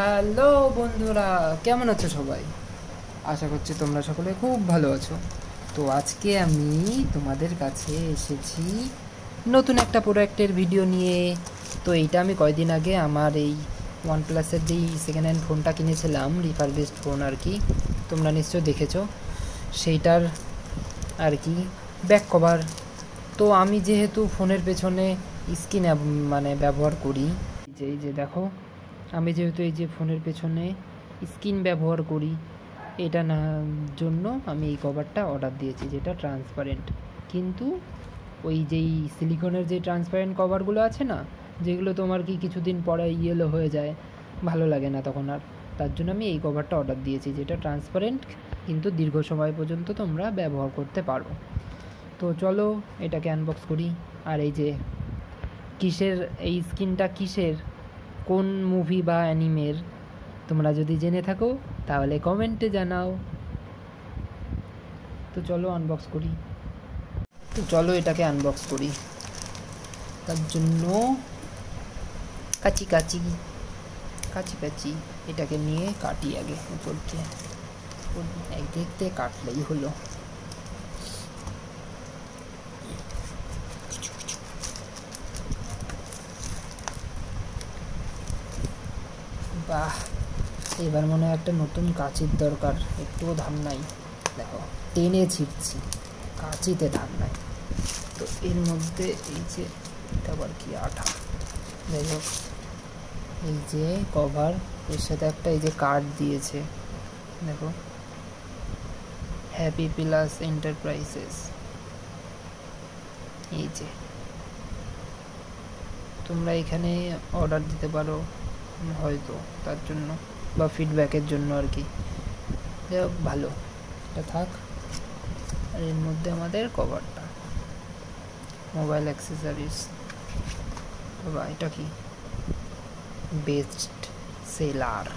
Hello বন্ধুরা, কেমন আছো সবাই? আশা করছি তোমরা সকলে খুব ভালো আছো। তো আজকে আমি তোমাদের কাছে এসেছি নতুন একটা প্রোডাক্টের ভিডিও নিয়ে। তো এইটা আমি কয়দিন আগে আমার এই ওয়ান প্লাসের যেই সেকেন্ড হ্যান্ড ফোনটা কিনেছিলাম রিফারবিস্ট ফোন আর কি, তোমরা নিশ্চয় দেখেছ। সেইটার আর কি ব্যাক কভার তো আমি যেহেতু ফোনের পেছনে স্ক্রিন মানে ব্যবহার করি যে এই যে দেখো আমি যেহেতু এই যে ফোনের পেছনে স্ক্রিন ব্যবহার করি, এটা না, জন্য আমি এই কভারটা অর্ডার দিয়েছি, যেটা ট্রান্সপারেন্ট কিন্তু ওই যেই সিলিকনের যে ট্রান্সপারেন্ট কভারগুলো আছে না, যেগুলো তোমার কি কিছুদিন পরে ইয়েলো হয়ে যায়, ভালো লাগে না তখন আর। তার জন্য আমি এই কভারটা অর্ডার দিয়েছি, যেটা ট্রান্সপারেন্ট কিন্তু দীর্ঘ সময় পর্যন্ত তোমরা ব্যবহার করতে পারো। তো চলো, এটাকে আনবক্স করি। আর এই যে, কিসের, এই স্কিনটা কিসের? কোন মুভি বা অ্যানিমের তোমরা যদি জেনে থাকো, তাহলে কমেন্টে জানাও। তো চলো আনবক্স করি। তো চলো এটাকে আনবক্স করি। তার জন্য কাচি কাচি কাচি কাচি এটাকে নিয়ে কাটি আগে উপরকে। এক দেখতে কাটলেই হলো। বাহ, এবার মনে হয় একটা নতুন কাঁচির দরকার। একটুও ধান নাই। দেখো, টেনে ছিটছি, কাঁচিতে ধান নাই। তো এর মধ্যে এই যে, এটা আবার কি আঠা? হোক, এই যে কভার এর সাথে একটা এই যে কার্ড দিয়েছে। দেখো হ্যাপি প্লাস এন্টারপ্রাইজেস এই যে, তোমরা এখানে অর্ডার দিতে পারো। হয়তো তার জন্য বা ফিডব্যাকের জন্য আর কি। যাই হোক, ভালো। এটা থাক। আর এর মধ্যে আমাদের কভারটা মোবাইল অ্যাক্সেসরিজ বা এটা কি? বেস্ট সেলার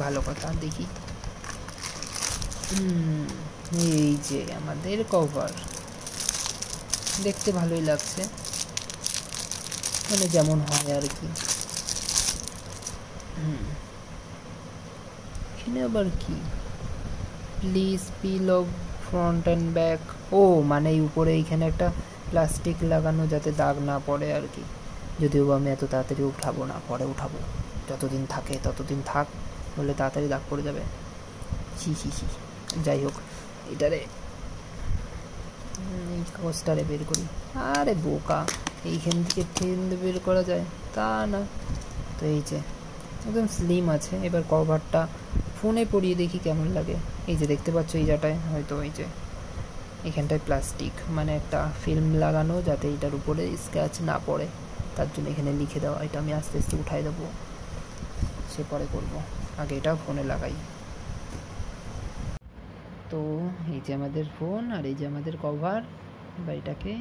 ভালো কথা, দেখি। এই যে আমাদের কভার দেখতে ভালোই লাগছে। মানে যেমন হয় আর কি। এখানে আবার কি? Please peel off front and back ও মানে উপরে এইখানে একটা প্লাস্টিক লাগানো যাতে দাগ না পড়ে আর কি। যদিও আমি এত তাড়াতাড়ি উঠাবো না, পরে উঠাবো। যতদিন থাকে, ততদিন থাক বলে তাড়াতাড়ি দাগ পড়ে যাবে। ছি ছি ছি যাই হোক, এটারে এই কাগজটারে বের করি। আরে বোকা, এইখান থেকে ট্রেন বের করা যায়? তা না। তো এই যে একদম স্লিম আছে। এবার কভারটা ফোনে পরিয়ে দেখি কেমন লাগে। এই যে দেখতে পাচ্ছ এই জায়গাটায়, হয়তো এই যে এখানটায় প্লাস্টিক মানে একটা ফিল্ম লাগানো যাতে এটার উপরে স্ক্র্যাচ না পড়ে। তার জন্য এখানে লিখে দেওয়া। এটা আমি আস্তে আস্তে উঠাই দেবো। সে পরে করব। আগে এটা ফোনে লাগাই। তো এই যে আমাদের ফোন আর এই যে আমাদের কভার বা এটাকে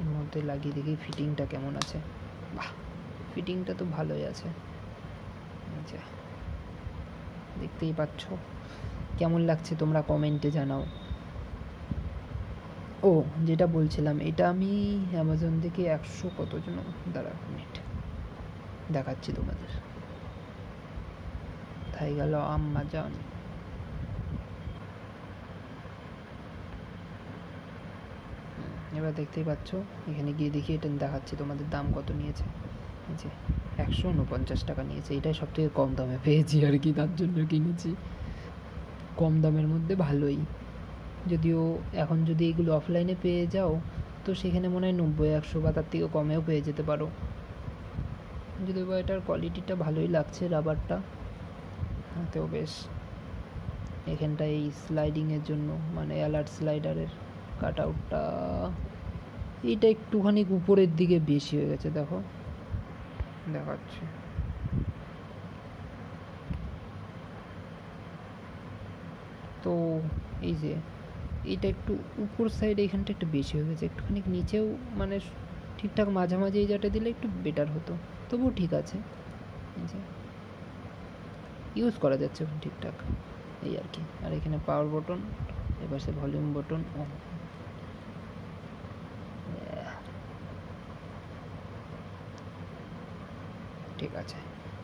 এর মধ্যে লাগিয়ে দেখি ফিটিংটা কেমন আছে। বাহ! ফিটিংটা তো ভালোই আছে। আচ্ছা। দেখতেই পাচ্ছ। কেমন লাগছে তোমরা কমেন্টে জানাও। ও, যেটা বলছিলাম, এটা আমি অ্যামাজন থেকে একশো কত জন দাঁড়া মিনিট দেখাচ্ছি তোমাদের। তাই গেল আম্মাজান এবার দেখতেই পাচ্ছ, এখানে গিয়ে দেখি এটা দেখাচ্ছি তোমাদের দাম কত নিয়েছে। যে একশো উনপঞ্চাশ টাকা নিয়েছে, এটাই সব থেকে কম দামে পেয়েছি আর কি, তার জন্য কিনেছি। কম দামের মধ্যে ভালোই। যদিও এখন যদি এগুলো অফলাইনে পেয়ে যাও, তো সেখানে মনে হয় নব্বই, একশো বা তার থেকে কমেও পেয়ে যেতে পারো। যদিও বা এটার কোয়ালিটিটা ভালোই লাগছে রাবারটা হাতেও বেশ। এখানটা এই স্লাইডিংয়ের জন্য মানে অ্যালার্ট স্লাইডারের কাট আউটটা এইটা একটুখানি উপরের দিকে বেশি হয়ে গেছে, দেখো। দেখাচ্ছে তো এই যে, এটা একটু উপর সাইডে এখানটা একটু বেশি হয়ে গেছে, একটুখানি নিচেও মানে ঠিকঠাক মাঝামাঝি এই জায়গাটা দিলে একটু বেটার হতো। তবুও ঠিক আছে। ইউজ করা যাচ্ছে ঠিকঠাক। এই আর কি। আর এখানে পাওয়ার বটন এবার সে ভলিউম বটন ঠিক আছে।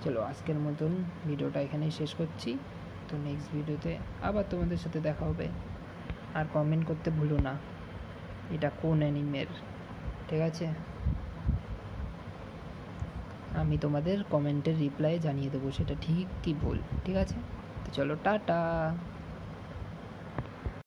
চলো, আজকের মতন ভিডিওটা এখানেই শেষ করছি। তো নেক্সট ভিডিওতে আবার তোমাদের সাথে দেখা হবে। আর কমেন্ট করতে ভুলো না। এটা কোন অ্যানিমের? ঠিক আছে? আমি তোমাদের কমেন্টের রিপ্লাই জানিয়ে দেবো, সেটা ঠিক কি ভুল। ঠিক আছে? তো চলো, টাটা!